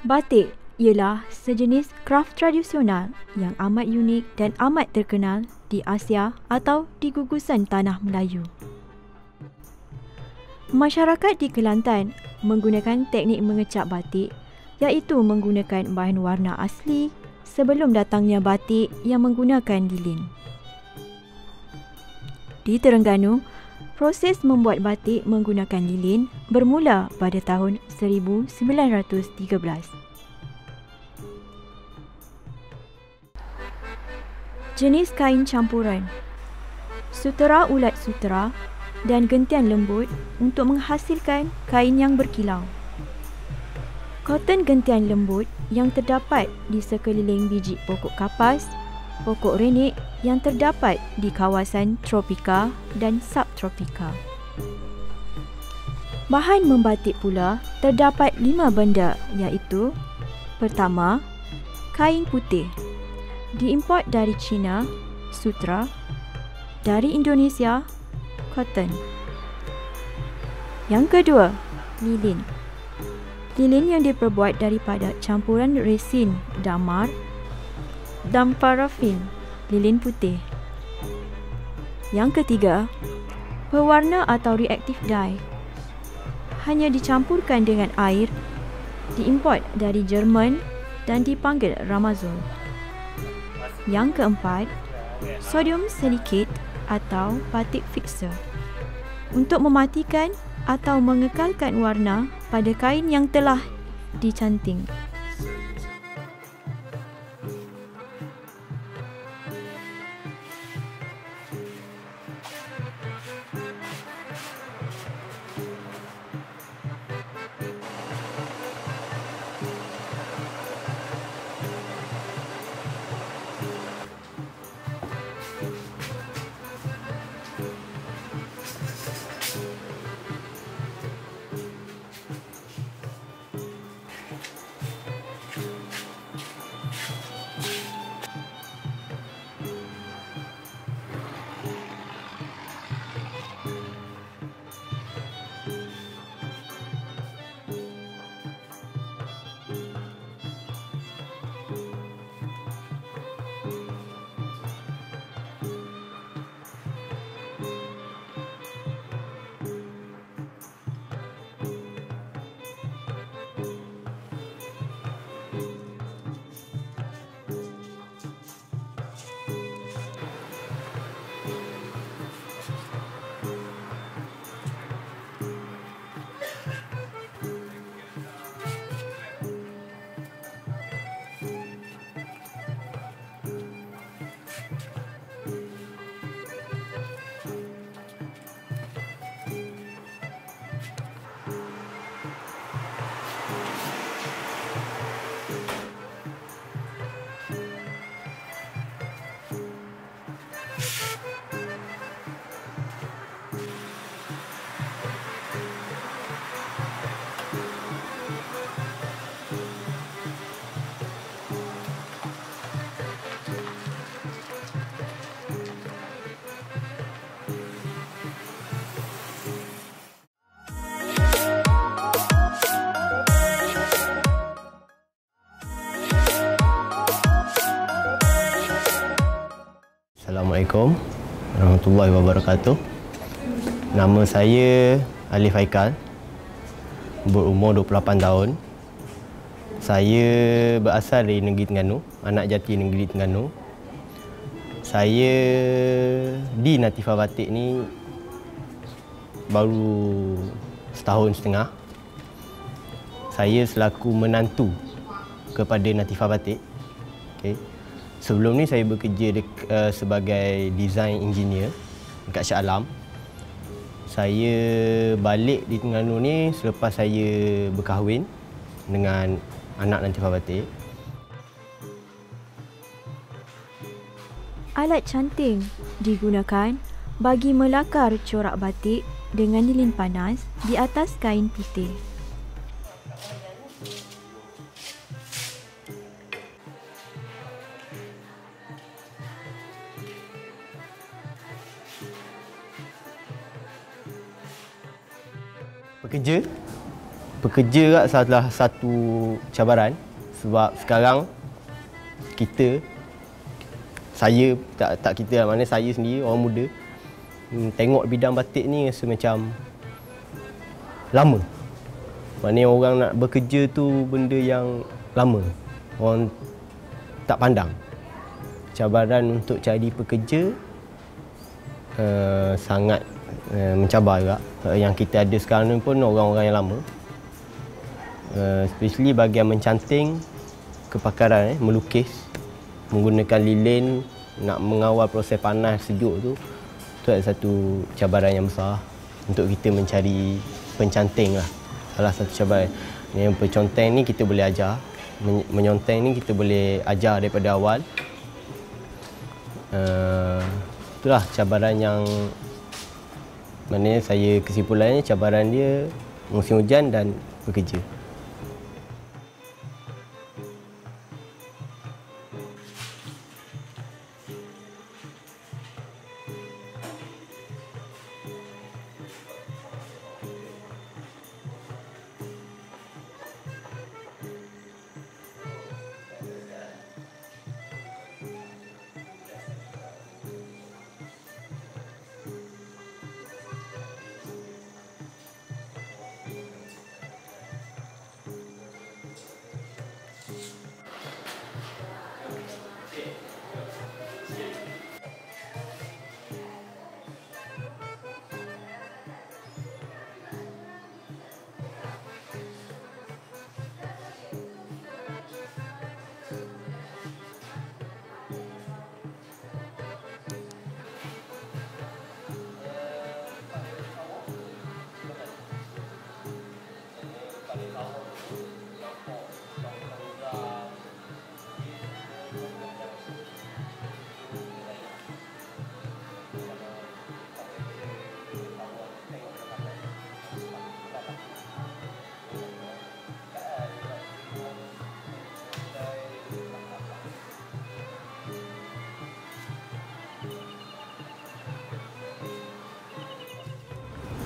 Batik ialah sejenis kraft tradisional yang amat unik dan amat terkenal di Asia atau di gugusan tanah Melayu. Masyarakat di Kelantan menggunakan teknik mengecap batik iaitu menggunakan bahan warna asli sebelum datangnya batik yang menggunakan lilin. Di Terengganu, proses membuat batik menggunakan lilin bermula pada tahun 1913. Jenis kain campuran Sutera ulat sutera dan gentian lembut untuk menghasilkan kain yang berkilau. Cotton gentian lembut yang terdapat di sekeliling biji pokok kapas, pokok renik yang terdapat di kawasan tropika dan subtropika. Bahan membatik pula terdapat lima benda iaitu Pertama, kain putih diimport dari China, sutra, dari Indonesia, cotton. Yang kedua, lilin. Lilin yang diperbuat daripada campuran resin damar dan parafin, lilin putih. Yang ketiga, pewarna atau reaktif dye. Hanya dicampurkan dengan air, diimport dari Jerman dan dipanggil Ramazol. Yang keempat, sodium silicate atau batik fixer untuk mematikan atau mengekalkan warna pada kain yang telah dicanting. Assalamualaikum warahmatullahi wabarakatuh. Nama saya Alif Haikal. Berumur 28 tahun. Saya berasal dari negeri Terengganu, anak jati negeri Terengganu. Saya di Natifah Batik ni baru setahun setengah. Saya selaku menantu kepada Natifah Batik. Okay. Sebelum ni saya bekerja dek, uh, sebagai design engineer dekat Shah Alam. Saya balik di Terengganu ni selepas saya berkahwin dengan anak nanti Batik. Alat canting digunakan bagi melakar corak batik dengan lilin panas di atas kain putih. Bekerja pekerja kat salah satu cabaran sebab sekarang kita saya tak tak kita lah mana saya sendiri orang muda hmm, tengok bidang batik ni rasa macam lama. Maknanya orang nak bekerja tu benda yang lama. Orang tak pandang. Cabaran untuk cari pekerja uh, sangat uh, mencabar juga. Uh, yang kita ada sekarang ni pun orang-orang yang lama. Uh, especially bagian mencanting kepakaran eh, melukis menggunakan lilin nak mengawal proses panas sejuk tu tu adalah satu cabaran yang besar untuk kita mencari pencanting lah salah satu cabaran yang penconteng ni kita boleh ajar menyonteng ni kita boleh ajar daripada awal uh, itulah cabaran yang mana saya kesimpulannya cabaran dia musim hujan dan bekerja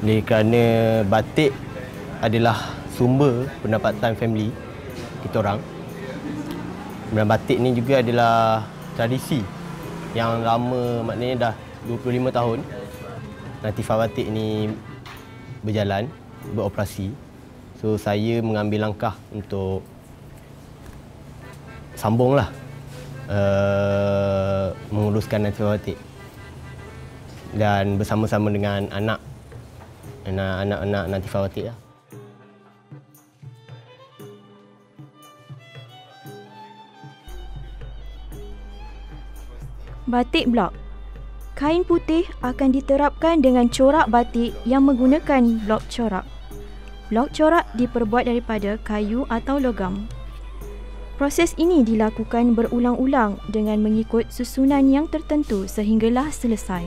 Oleh kerana batik adalah sumber pendapatan family kita orang. Dan batik ni juga adalah tradisi yang lama maknanya dah 25 tahun. Natifah batik ni berjalan, beroperasi. So saya mengambil langkah untuk sambunglah uh, menguruskan Natifah batik. Dan bersama-sama dengan anak anak-anak nanti Fawatik lah. Batik blok Kain putih akan diterapkan dengan corak batik yang menggunakan blok corak. Blok corak diperbuat daripada kayu atau logam. Proses ini dilakukan berulang-ulang dengan mengikut susunan yang tertentu sehinggalah selesai.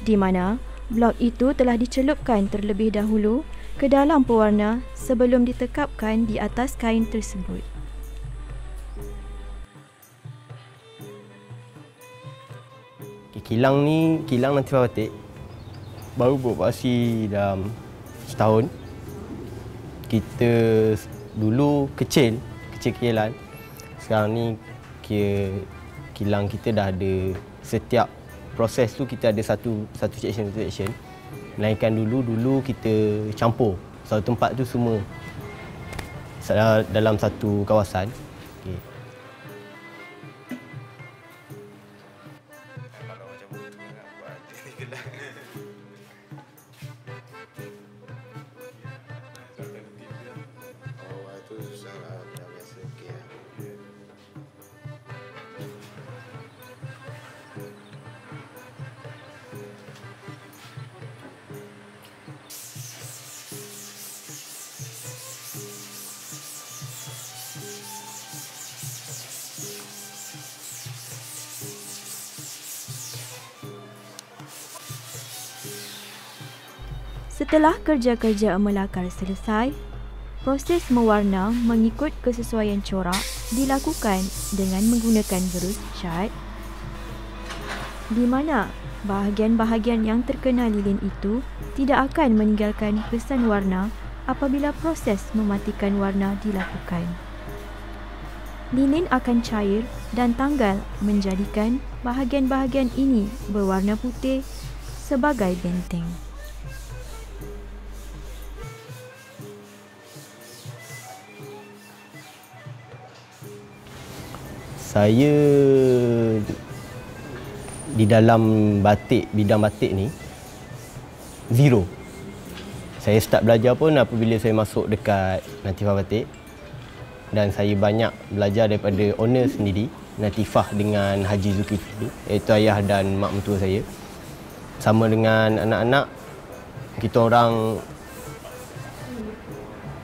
Di mana Blok itu telah dicelupkan terlebih dahulu ke dalam pewarna sebelum ditekapkan di atas kain tersebut. Kilang ni, kilang nanti batik baru beroperasi dalam setahun. Kita dulu kecil, kecil-kecilan. Sekarang ni kilang kita dah ada setiap proses tu kita ada satu satu section satu section. Melainkan dulu dulu kita campur. Satu tempat tu semua dalam satu kawasan Setelah kerja-kerja melakar selesai, proses mewarna mengikut kesesuaian corak dilakukan dengan menggunakan gerus cat di mana bahagian-bahagian yang terkena lilin itu tidak akan meninggalkan kesan warna apabila proses mematikan warna dilakukan. Lilin akan cair dan tanggal menjadikan bahagian-bahagian ini berwarna putih sebagai benteng. Saya di dalam batik, bidang batik ni zero. Saya start belajar pun apabila saya masuk dekat Natifah Batik dan saya banyak belajar daripada owner sendiri Natifah dengan Haji Zulkifli iaitu ayah dan mak mentua saya. Sama dengan anak-anak kita orang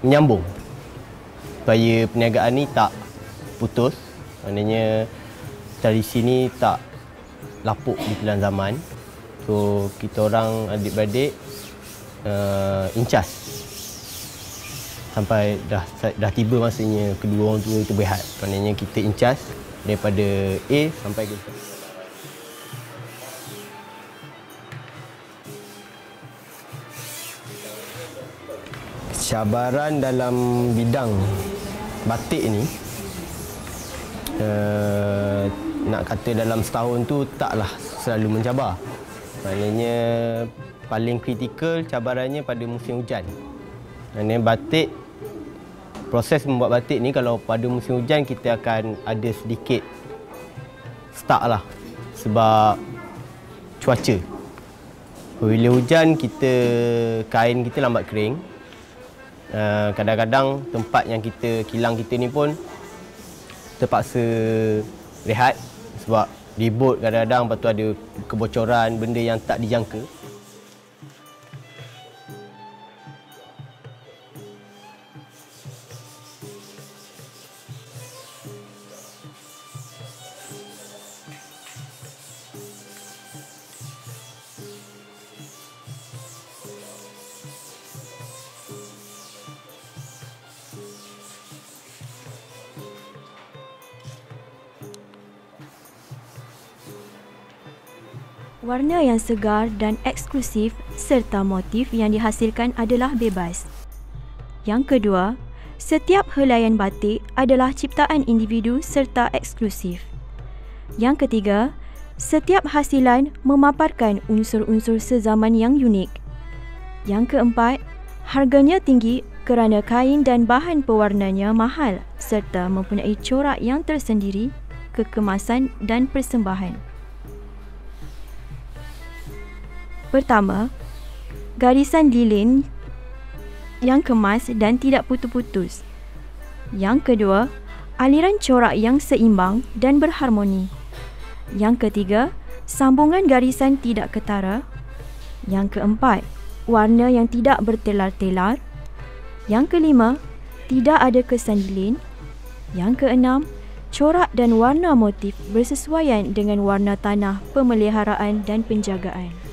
menyambung. Supaya perniagaan ni tak putus maknanya tradisi ni tak lapuk di telan zaman So kita orang adik-beradik uh, incas sampai dah dah tiba masanya kedua orang tua itu berehat. Maknanya kita incas daripada A sampai ke. Cabaran dalam bidang batik ni uh, nak kata dalam setahun tu taklah selalu mencabar. Maknanya paling kritikal cabarannya pada musim hujan. Maknanya batik proses membuat batik ni kalau pada musim hujan kita akan ada sedikit stuck lah sebab cuaca. Bila hujan kita kain kita lambat kering. Uh, kadang-kadang tempat yang kita kilang kita ni pun terpaksa rehat sebab ribut kadang-kadang lepas tu ada kebocoran benda yang tak dijangka Warna yang segar dan eksklusif serta motif yang dihasilkan adalah bebas. Yang kedua, setiap helaian batik adalah ciptaan individu serta eksklusif. Yang ketiga, setiap hasilan memaparkan unsur-unsur sezaman yang unik. Yang keempat, harganya tinggi kerana kain dan bahan pewarnanya mahal serta mempunyai corak yang tersendiri, kekemasan dan persembahan. Pertama, garisan lilin yang kemas dan tidak putus-putus. Yang kedua, aliran corak yang seimbang dan berharmoni. Yang ketiga, sambungan garisan tidak ketara. Yang keempat, warna yang tidak bertelar-telar. Yang kelima, tidak ada kesan lilin. Yang keenam, corak dan warna motif bersesuaian dengan warna tanah pemeliharaan dan penjagaan.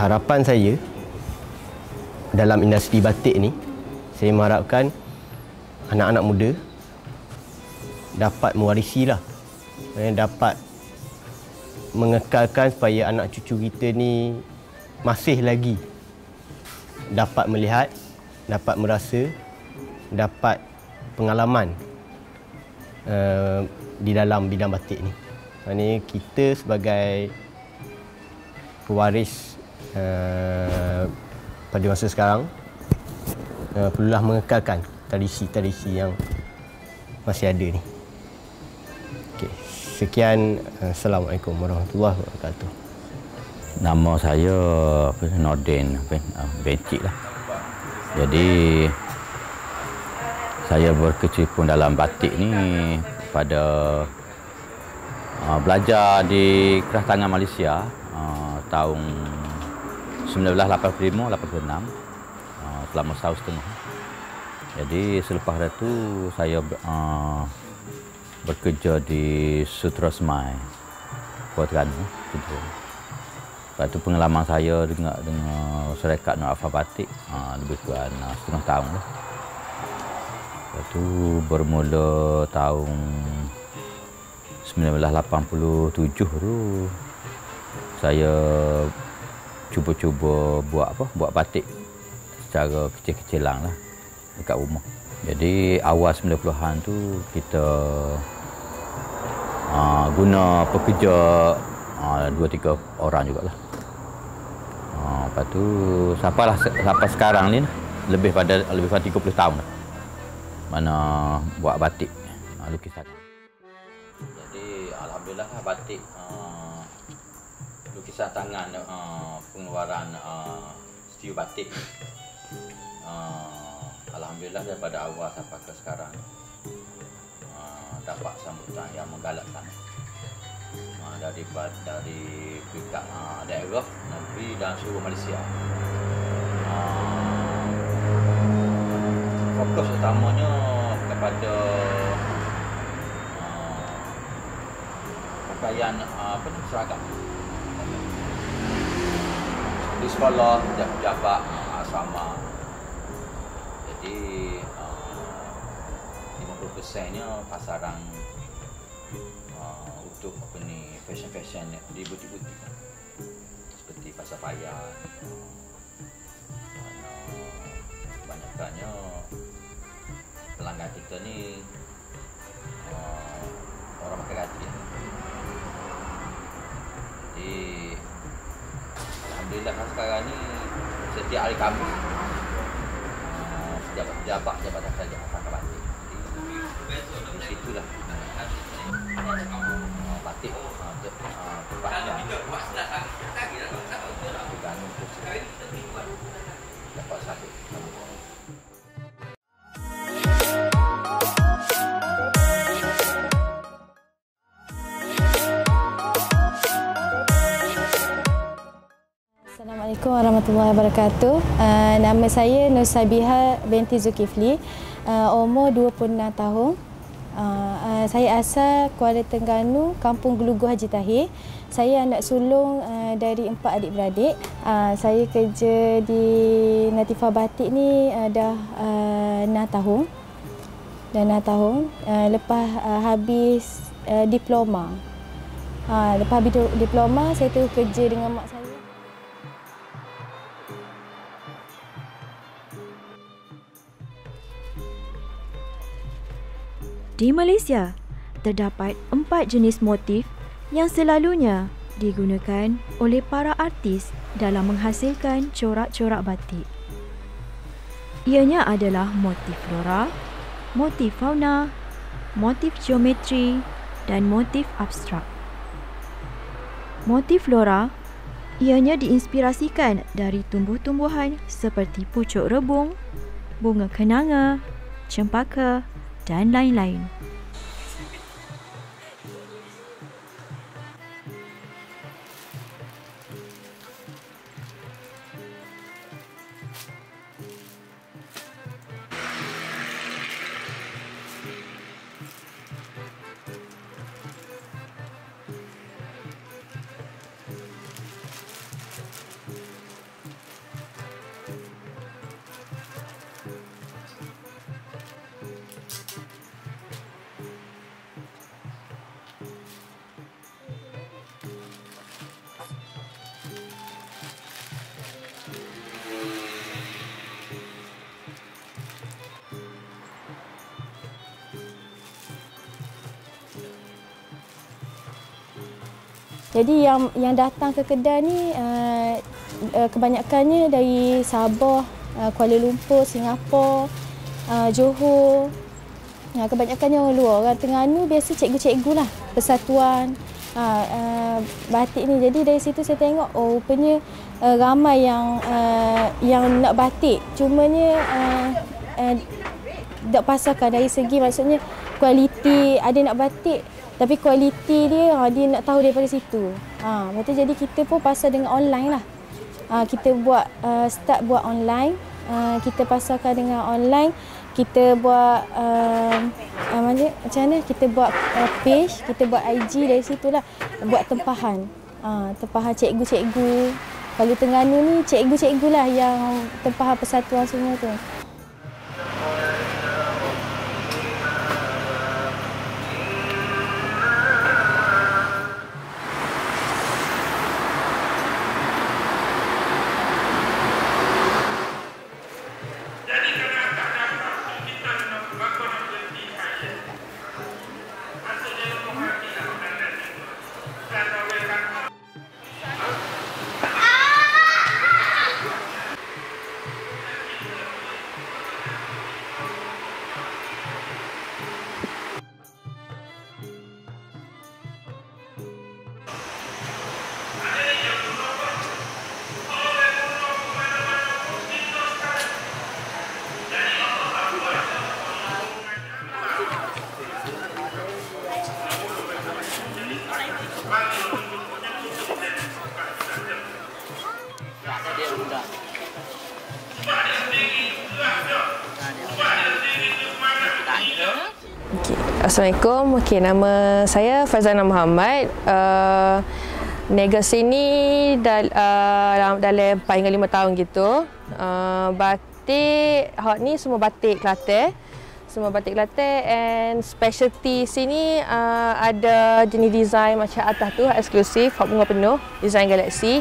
Harapan saya dalam industri batik ni saya mengharapkan anak-anak muda dapat mewarisi lah eh, dapat mengekalkan supaya anak cucu kita ni masih lagi dapat melihat dapat merasa dapat pengalaman uh, di dalam bidang batik ni. Ini kita sebagai pewaris uh, pada masa sekarang uh, perlulah mengekalkan tradisi-tradisi yang masih ada ni. Okay. Sekian. Assalamualaikum warahmatullahi wabarakatuh. Nama saya Nordin uh, Bencik lah. Jadi saya berkecimpung dalam batik ni pada uh, belajar di Keras Tangan Malaysia uh, tahun 1985-86 uh, selama setahun setengah. Jadi selepas itu saya uh, bekerja di Sutra Semai, Kuala Terengganu. Gitu. Lepas tu pengalaman saya dengan dengan syarikat Nur Alfa Batik ha, lebih kurang uh, setengah tahun lah. Lepas tu bermula tahun 1987 tu saya cuba-cuba buat apa buat batik secara kecil-kecilan lah dekat rumah jadi awal 90-an tu kita uh, guna pekerja uh, dua tiga orang jugalah. Uh, lepas tu sampailah sampai sekarang ni lebih pada lebih pada 30 tahun dah. Mana buat batik uh, lukisan. Jadi alhamdulillah lah batik uh, lukisan tangan uh, pengeluaran uh, studio batik. Uh, Alhamdulillah daripada awal sampai ke sekarang uh, dapat sambutan yang menggalakkan. Uh, dari dari pihak uh, daerah negeri dan seluruh Malaysia. Uh, fokus utamanya kepada uh, pakaian uh, apa ni seragam di sekolah, jabat, asrama, jadi uh, 50% nya pasaran uh, untuk apa ni fashion-fashion di butik-butik seperti pasar payah banyaknya pelanggan kita ni Alhamdulillah kan sekarang ni setiap hari Khamis jabat jabat jabatan saja akan batik. Di situ lah. Batik. Tempatnya. Dapat satu. Assalamualaikum warahmatullahi wabarakatuh. Uh, nama saya Nur Sabiha binti Zulkifli. Uh, umur 26 tahun. Uh, uh, saya asal Kuala Tengganu, Kampung Gelugu Haji Tahir. Saya anak sulung uh, dari empat adik-beradik. Uh, saya kerja di Natifah Batik ni uh, dah uh, 6 tahun. Dah 6 tahun. Uh, lepas uh, habis uh, diploma. Uh, lepas habis diploma, saya terus kerja dengan mak saya. Di Malaysia, terdapat empat jenis motif yang selalunya digunakan oleh para artis dalam menghasilkan corak-corak batik. Ianya adalah motif flora, motif fauna, motif geometri dan motif abstrak. Motif flora ianya diinspirasikan dari tumbuh-tumbuhan seperti pucuk rebung, bunga kenanga, cempaka, dan lain-lain. Jadi yang yang datang ke kedai ni uh, kebanyakannya dari Sabah, uh, Kuala Lumpur, Singapura, uh, Johor. Uh, kebanyakannya orang luar. Orang Terengganu biasa cikgu-cikgu lah. Persatuan uh, uh, batik ni. Jadi dari situ saya tengok oh rupanya uh, ramai yang uh, yang nak batik. Cumanya uh, uh, tak pasarkan dari segi maksudnya kualiti ada nak batik tapi kualiti dia ha, dia nak tahu daripada situ. Ha, betul jadi kita pun pasal dengan online lah. Ha, kita buat uh, start buat online. Uh, kita pasarkan dengan online. kita buat uh, uh, macam mana kita buat uh, page, kita buat IG dari situlah buat tempahan. Uh, tempahan cikgu-cikgu. Kalau Tengganu ni cikgu-cikgu lah yang tempahan persatuan semua tu. Assalamualaikum. Okey, nama saya Faizana Muhammad. Uh, Nega sini dal, uh, dalam 4 hingga 5 tahun gitu. Uh, batik hot ni semua batik Kelantan. Semua batik Kelantan and specialty sini uh, ada jenis design macam atas tu eksklusif hot bunga penuh, design galaxy.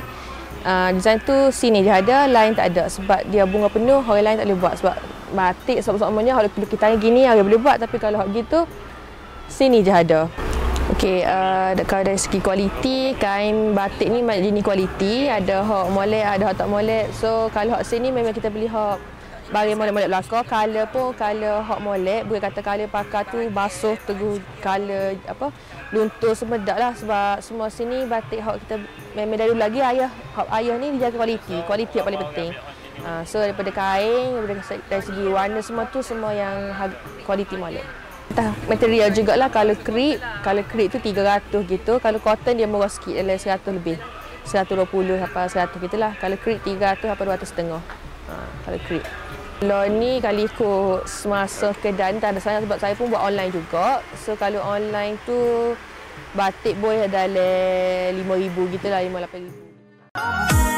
Uh, design tu sini je ada, lain tak ada sebab dia bunga penuh, orang lain tak boleh buat sebab batik sebab-sebabnya kalau kita gini orang boleh buat tapi kalau hot gitu sini je ada. Okey, uh, kalau dari segi kualiti, kain batik ni jenis kualiti. Ada hok molek, ada hok tak molek. So, kalau hok sini memang kita beli hok bagi molek-molek belakang. Color pun color hok molek. Bukan kata color pakar tu basuh, teguh, color apa, luntur semua dak lah. Sebab semua sini batik hok kita memang dari lagi ayah, hok ayah ni dijaga kualiti. Kualiti yang paling penting. Uh, so, daripada kain, daripada dari segi warna semua tu semua yang kualiti molek atas material jugalah kalau crepe kalau crepe tu 300 gitu. Kalau cotton dia murah sikit dalam 100 lebih. 120 sampai 100 gitulah kalau crepe 300 sampai 200 setengah ha, kalau crepe kalau ni kali ikut semasa kedai tak ada saya sebab saya pun buat online juga. So kalau online tu batik boleh dalam 5000 gitulah 5 8000